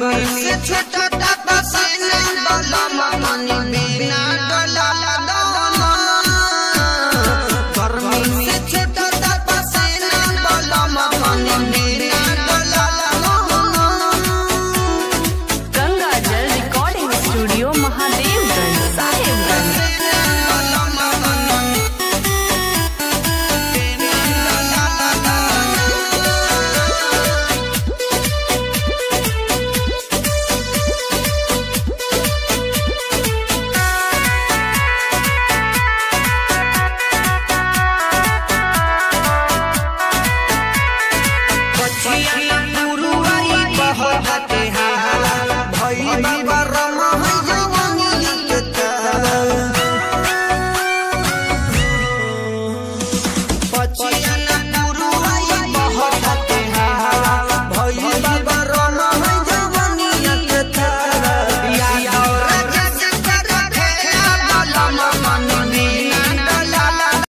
गर्मी से छोटा पसीना बलम मनी बिना ahí, ahí va.